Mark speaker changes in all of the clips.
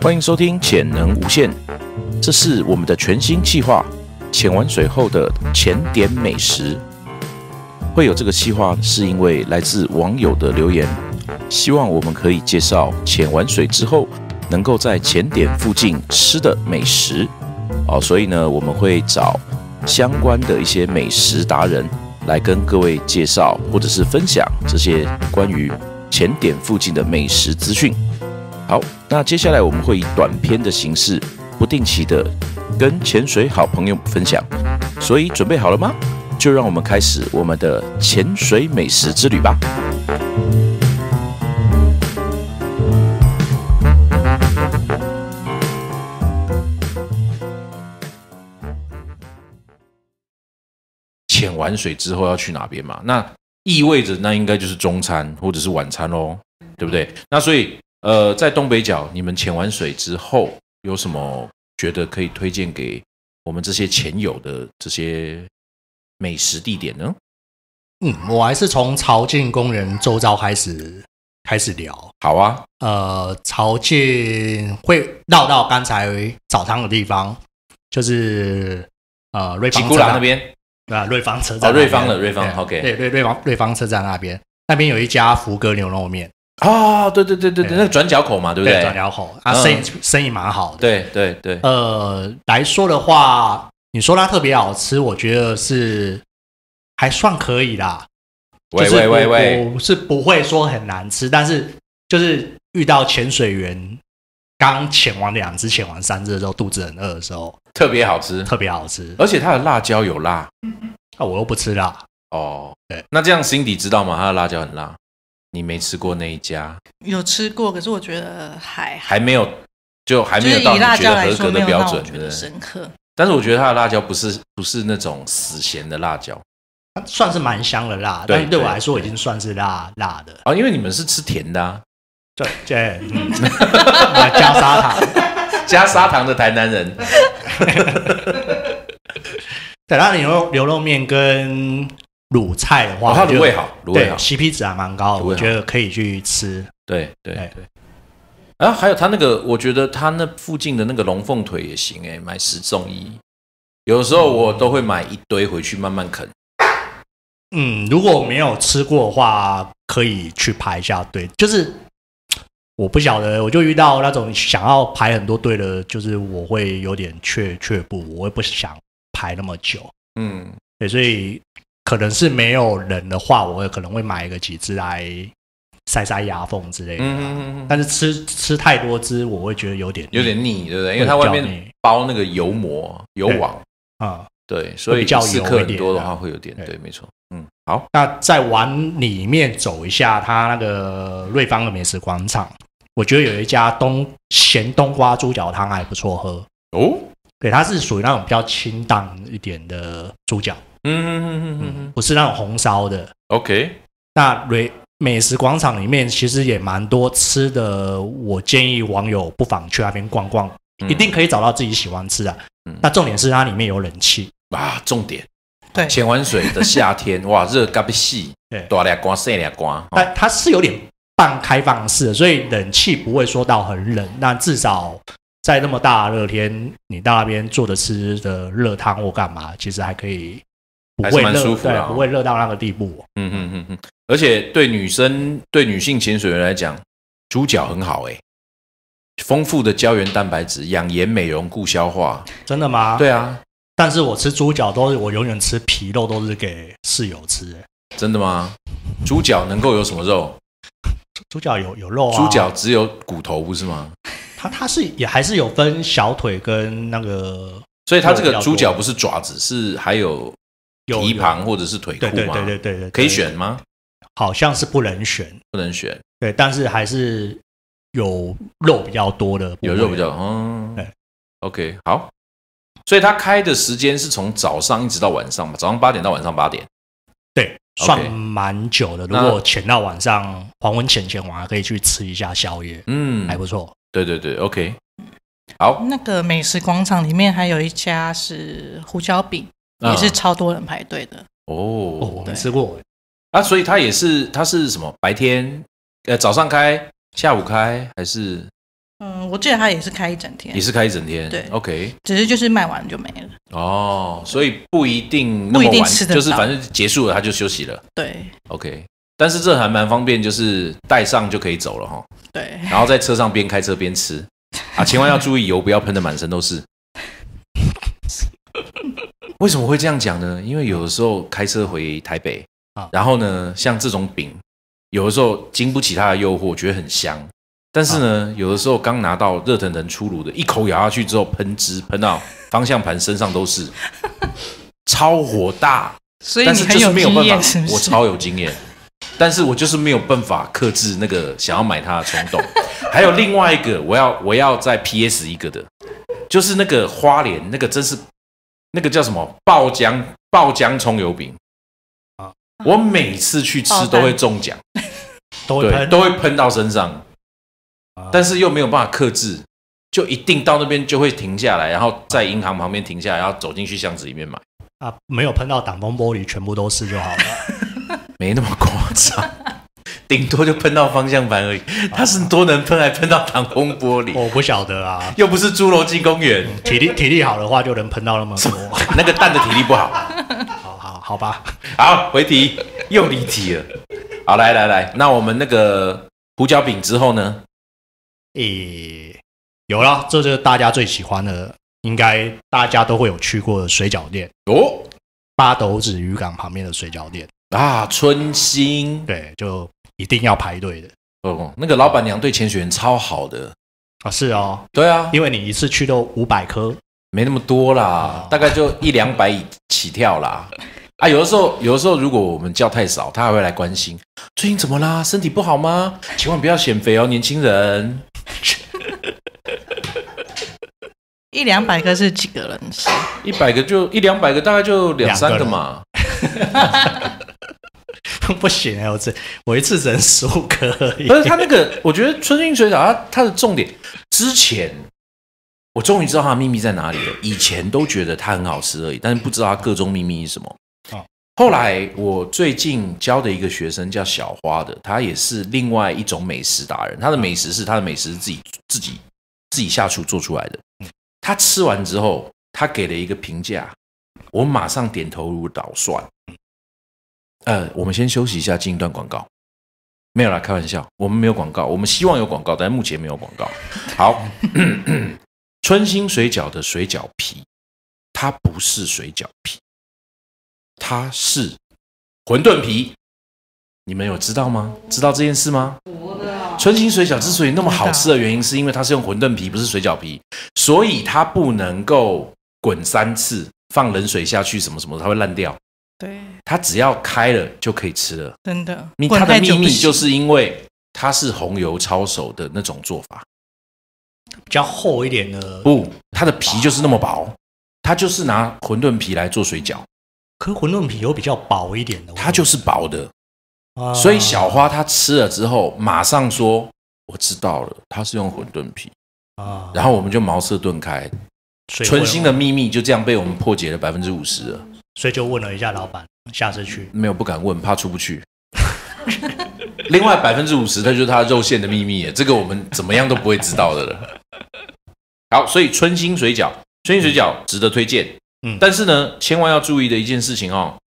Speaker 1: 欢迎收听《潜能无限》，这是我们的全新计划——潜完水后的潜点美食。会有这个计划，是因为来自网友的留言，希望我们可以介绍潜完水之后能够在潜点附近吃的美食。哦，所以呢，我们会找相关的一些美食达人来跟各位介绍，或者是分享这些关于潜点附近的美食资讯。好，那接下来我们会以短片的形式，不定期的跟潜水好朋友分享。所以准备好了吗？就让我们开始我们的潜水美食之旅吧。潜完水之后要去哪边嘛？那意味着那应该就是中餐或者是晚餐喽，对不对？那所以呃，在东北角，你们潜完水之后有什么觉得可以推荐给我们这些潜友的这些美食地点呢？
Speaker 2: 嗯，我还是从朝境公园周遭开始开始聊。
Speaker 1: 好啊，
Speaker 2: 呃，朝境会绕到刚才澡堂的地方，就是呃瑞芳
Speaker 1: 那边
Speaker 2: 对吧？瑞芳车
Speaker 1: 哦，
Speaker 2: 站哦，
Speaker 1: 瑞芳的瑞芳，OK
Speaker 2: 对瑞瑞芳瑞芳车站那边，那边有一家福哥牛肉面，
Speaker 1: 啊，对对对对对，
Speaker 2: 对
Speaker 1: 那个转角口嘛，对不对？
Speaker 2: 转角口啊，
Speaker 1: 嗯
Speaker 2: 生意生意蛮好的。
Speaker 1: 对对对，
Speaker 2: 呃，来说的话，你说它特别好吃，我觉得是还算可以啦。
Speaker 1: 喂
Speaker 2: 就是
Speaker 1: 喂喂喂，
Speaker 2: 我我是不会说很难吃，但是就是遇到潜水员刚潜完两只、潜完三只的时候，肚子很饿的时候，
Speaker 1: 特别好吃，
Speaker 2: 特别好吃。
Speaker 1: 而且它的辣椒有辣
Speaker 2: 啊，我又不吃辣，
Speaker 1: 哦。
Speaker 2: 对，
Speaker 1: 那这样 Cindy 知道吗？它的辣椒很辣，你没吃过那一家，
Speaker 3: 有吃过，可是我觉得还
Speaker 1: 还没有，就还
Speaker 3: 就是
Speaker 1: 没有到你
Speaker 3: 以辣椒
Speaker 1: 觉得合格的标准，
Speaker 3: 觉得
Speaker 1: 对不？
Speaker 3: 深刻。
Speaker 1: 但是我觉得它的辣椒不是不是那种死咸的辣椒
Speaker 2: 它算是蛮香的辣，
Speaker 1: 对
Speaker 2: 但对我
Speaker 1: 对
Speaker 2: 来说已经算是辣辣的。
Speaker 1: 哦，因为你们是吃甜的啊，
Speaker 2: 对对，嗯，加砂糖。
Speaker 1: 加砂糖的台南人。
Speaker 2: 对，它的牛肉牛肉面跟卤菜的话，
Speaker 1: 哦，它卤味好，卤味
Speaker 2: 对
Speaker 1: 好
Speaker 2: ，CP 值还蛮高的，我觉得可以去吃。
Speaker 1: 对对
Speaker 2: 对
Speaker 1: 对。然后还有他那个，我觉得他那附近的那个龙凤腿也行哎，买十送一。有时候我都会买一堆回去慢慢啃。
Speaker 2: 嗯，如果没有吃过的话，可以去排一下队。就是我不晓得，我就遇到那种想要排很多队的，就是我会有点却却步，我也不想排那么久。
Speaker 1: 嗯，
Speaker 2: 对，所以可能是没有人的话，我会可能会买个几只来塞塞牙缝之类的啊。
Speaker 1: 嗯嗯嗯，
Speaker 2: 但是吃吃太多只，我会觉得有点
Speaker 1: 有点腻，对不对？因为它外面包那个油膜、油网，
Speaker 2: 啊、
Speaker 1: 对，所以
Speaker 2: 比较
Speaker 1: 刺客
Speaker 2: 油
Speaker 1: 很多的
Speaker 2: 啊
Speaker 1: 话会有点，
Speaker 2: 对。
Speaker 1: 对，没错。嗯，好，
Speaker 2: 那再往里面走一下，它那个瑞芳的美食广场，我觉得有一家冬咸冬瓜猪脚汤还不错喝。
Speaker 1: 哦，
Speaker 2: 对，它是属于那种比较清淡一点的猪脚，
Speaker 1: 嗯嗯嗯嗯
Speaker 2: 不是那种红烧的。
Speaker 1: ，OK，
Speaker 2: 那瑞美食广场里面其实也蛮多吃的，我建议网友不妨去那边逛逛，
Speaker 1: 嗯。
Speaker 2: 一定可以找到自己喜欢吃的。
Speaker 1: 嗯。
Speaker 2: 那重点是它里面有冷气，
Speaker 1: 啊，重点，
Speaker 3: 对，
Speaker 1: 潜完水的夏天，哇，热咖啡细，
Speaker 2: 对。
Speaker 1: 大俩光细俩光，哦。
Speaker 2: 但它是有点半开放式的，所以冷气不会说到很冷，那至少在那么大的热天，你到那边坐着吃的热汤或干嘛，其实还可以不
Speaker 1: 还是蛮
Speaker 2: 会热，对，
Speaker 1: 舒服的哦
Speaker 2: 不会热到那个地步。
Speaker 1: 嗯嗯嗯嗯，而且对女生、对女性潜水员来讲，猪脚很好哎，丰富的胶原蛋白质，养颜美容、固消化。
Speaker 2: 真的吗？。
Speaker 1: 对啊，
Speaker 2: 但是我吃猪脚都是我永远吃皮肉，都是给室友吃。
Speaker 1: 真的吗？猪脚能够有什么肉？
Speaker 2: 猪脚有有肉啊，
Speaker 1: 猪脚只有骨头，不是吗？
Speaker 2: 它它是也还是有分小腿跟那个
Speaker 1: 所以它这个猪脚不是爪子，是还有
Speaker 2: 有
Speaker 1: 蹄膀或者是腿
Speaker 2: 对对
Speaker 1: 裤吗？
Speaker 2: 对对对对，
Speaker 1: 可以，选吗？
Speaker 2: 好像是不能选，
Speaker 1: 不能选，
Speaker 2: 对，但是还是有肉比较多的，
Speaker 1: 有肉比较，嗯，
Speaker 2: 对
Speaker 1: ，OK，好。所以它开的时间是从早上一直到晚上嘛，早上八点到晚上八点。
Speaker 2: 算蛮久的。如果潜到晚上黄昏前前，我还可以去吃一下宵夜，
Speaker 1: 嗯
Speaker 2: 还，不错。
Speaker 1: 对对对，OK。好，
Speaker 3: 那个美食广场里面还有一家是胡椒饼，也是
Speaker 1: 啊
Speaker 3: 超多人排队的。
Speaker 2: 哦，
Speaker 1: 哦
Speaker 2: 我没吃过，
Speaker 1: 啊，所以它也是它是什么？白天呃早上开，下午开还是
Speaker 3: 嗯，我记得他也是开一整天
Speaker 1: 也，是开一整天？
Speaker 3: 对
Speaker 1: ，OK，
Speaker 3: 只是就是卖完就没了。
Speaker 1: 哦，所以不一定那
Speaker 3: 不一定
Speaker 1: 么晚，
Speaker 3: 吃得
Speaker 1: 就是反正结束了他就休息了
Speaker 3: 对
Speaker 1: ，OK。但是这还蛮方便，就是带上就可以走了哈，
Speaker 3: 对，
Speaker 1: 然后在车上边开车边吃啊，千万要注意油不要喷的满身都是。为什么会这样讲呢？因为有的时候开车回台北
Speaker 2: 啊
Speaker 1: 然后呢，像这种饼，有的时候经不起它的诱惑，觉得很香。但是呢，有的时候刚拿到热腾腾出炉的，一口咬下去之后喷汁，喷到方向盘身上都是，超火大。
Speaker 3: 所以你很有经验，
Speaker 1: 没有办法
Speaker 3: 是，不是？
Speaker 1: 我超有经验，但是我就是没有办法克制那个想要买它的冲动。还有另外一个，我要我要再 PS 一个的，就是那个花莲那个真是那个叫什么？爆浆爆浆葱油饼。
Speaker 2: 啊。
Speaker 1: 我每次去吃都会中奖，对，
Speaker 2: 都会喷，
Speaker 1: 都会喷到身上，
Speaker 2: 啊
Speaker 1: 但是又没有办法克制，就一定到那边就会停下来，然后在银行旁边停下来，然后走进去箱子里面买。
Speaker 2: 啊，没有喷到挡风玻璃，全部都是就好了。
Speaker 1: 没那么夸张，顶多就喷到方向盘而已。它是多能喷，还喷到挡风玻璃，
Speaker 2: 我不晓得啊，
Speaker 1: 又不是侏罗纪公园，
Speaker 2: 体力体力好的话就能喷到那么多。
Speaker 1: 那个蛋的体力不好。
Speaker 2: 好好好吧，
Speaker 1: 好，回题又离题了。好，来来来，那我们那个胡椒饼之后呢？
Speaker 2: 诶、有了，这就是大家最喜欢的，应该大家都会有去过的水饺店，
Speaker 1: 哦
Speaker 2: 八斗子渔港旁边的水饺店，
Speaker 1: 啊，春心
Speaker 2: 对，就一定要排队的
Speaker 1: 哦，那个老板娘对潜水员超好的。
Speaker 2: 啊，是哦，
Speaker 1: 对啊，
Speaker 2: 因为你一次去都五百颗，
Speaker 1: 没那么多啦
Speaker 2: 哦，
Speaker 1: 大概就一两百以起跳啦。啊，有的时候，有的时候如果我们叫太少，他还会来关心，最近怎么啦？身体不好吗？千万不要减肥哦，年轻人。
Speaker 3: 一两百个是几个人吃？
Speaker 1: 一百个就一两百个，大概就两三个嘛。
Speaker 2: 不行啊，我这我一次只能十五颗而已
Speaker 1: 不。是他那个，我觉得春兴水饺，它它的重点，之前我终于知道它的秘密在哪里了。以前都觉得它很好吃而已，但是不知道它个中秘密是什么。
Speaker 2: 哦
Speaker 1: 后来我最近教的一个学生叫小花的，他也是另外一种美食达人。他的美食是他的美食是自己自己自己下厨做出来的。他吃完之后，他给了一个评价，我马上点头如捣蒜。呃，我们先休息一下，进一段广告。没有啦，开玩笑，我们没有广告，我们希望有广告，但目前没有广告。好，春心水饺的水饺皮，它不是水饺皮，它是馄饨皮。你们有知道吗？知道这件事吗？春兴水饺之所以那么好吃的原因，是因为它是用馄饨皮，不是水饺皮，所以它不能够滚三次，放冷水下去，什么什么，它会烂掉。
Speaker 3: 对，
Speaker 1: 它只要开了就可以吃了。
Speaker 3: 真的。
Speaker 1: 它的秘密就是因为它是红油抄手的那种做法，
Speaker 2: 比较厚一点的，
Speaker 1: 不，它的皮就是那么薄，它就是拿馄饨皮来做水饺，
Speaker 2: 可馄饨皮有比较薄一点的，
Speaker 1: 它就是薄的。
Speaker 2: 啊
Speaker 1: 所以小花她吃了之后，马上说：“我知道了，它是用馄饨皮。”
Speaker 2: 啊，
Speaker 1: 然后我们就茅塞顿开，春心的秘密就这样被我们破解了百分之五十了。
Speaker 2: 所以就问了一下老板，下次去
Speaker 1: 没有不敢问，怕出不去。另外百分之五十，它就是它肉馅的秘密耶，这个我们怎么样都不会知道的了。好，所以春心水饺，春心水饺值得推荐。
Speaker 2: 嗯
Speaker 1: 但是呢，千万要注意的一件事情哦，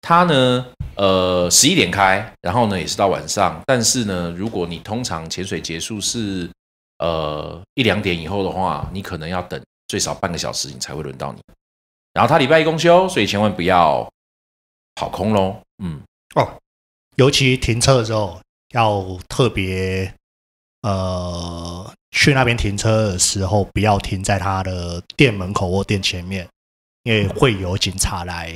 Speaker 1: 它呢，呃，十一点开，然后呢也是到晚上。但是呢，如果你通常潜水结束是呃一两点以后的话，你可能要等最少半个小时，你才会轮到你。然后它礼拜一公休，所以千万不要跑空喽。嗯，哦
Speaker 2: 尤其停车的时候要特别，呃，去那边停车的时候不要停在他的店门口或店前面，因为会有警察来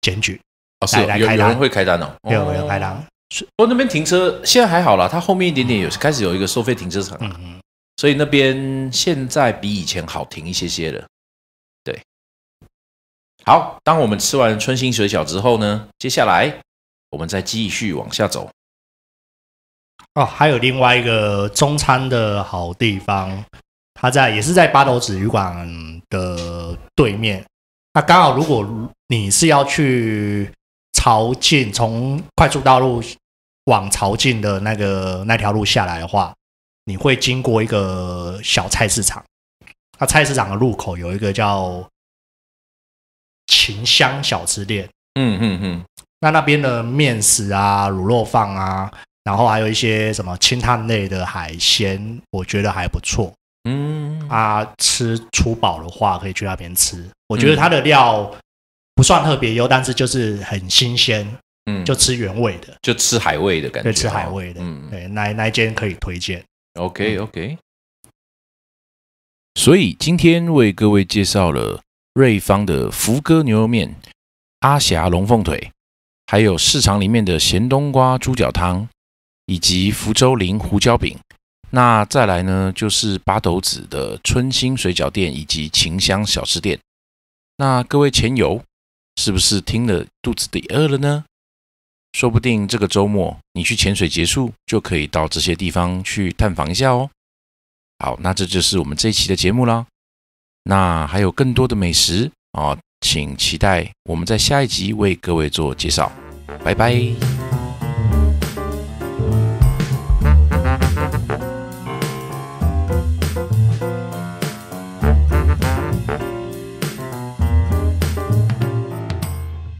Speaker 2: 检举，
Speaker 1: 哦，是有有人会开单哦，
Speaker 2: 有
Speaker 1: 有
Speaker 2: 开单。
Speaker 1: 不过那边停车现在还好啦，它后面一点点有开始有一个收费停车场，所以那边现在比以前好停一些些了。对，好，当我们吃完春心水饺之后呢，接下来我们再继续往下走。
Speaker 2: 哦，还有另外一个中餐的好地方，它在也是在八斗子渔港的对面。那刚好，如果你是要去朝境，从快速道路往朝境的那个那条路下来的话，你会经过一个小菜市场，那菜市场的入口有一个叫秦香小吃店，
Speaker 1: 嗯嗯嗯，
Speaker 2: 那那边的面食啊、卤肉饭啊，然后还有一些什么清汤类的海鲜，我觉得还不错。
Speaker 1: 嗯
Speaker 2: 啊，吃粗饱的话，可以去那边吃。我觉得它的料不算特别优，但是就是很新鲜，
Speaker 1: 嗯，
Speaker 2: 就
Speaker 1: 就
Speaker 2: 吃原味的，
Speaker 1: 就吃海味的感觉，
Speaker 2: 对，吃海味的。
Speaker 1: 嗯
Speaker 2: 对，那那一间可以推荐。
Speaker 1: ，OK OK。所以今天为各位介绍了瑞芳的福哥牛肉面、阿霞龙凤腿，还有市场里面的咸冬瓜猪脚汤，以及福州林胡椒饼。那再来呢，就是八斗子的春兴水饺店以及秦香小吃店。那各位前友，是不是听了肚子里饿了呢？说不定这个周末你去潜水结束，就可以到这些地方去探访一下哦。好，那这就是我们这一期的节目啦。那还有更多的美食啊、请期待我们在下一集为各位做介绍。拜拜。